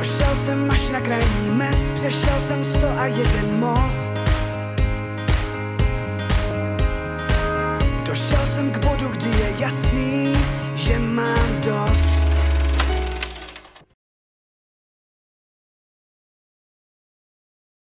Došel jsem až na krajní mes, přešel jsem sto a jeden most.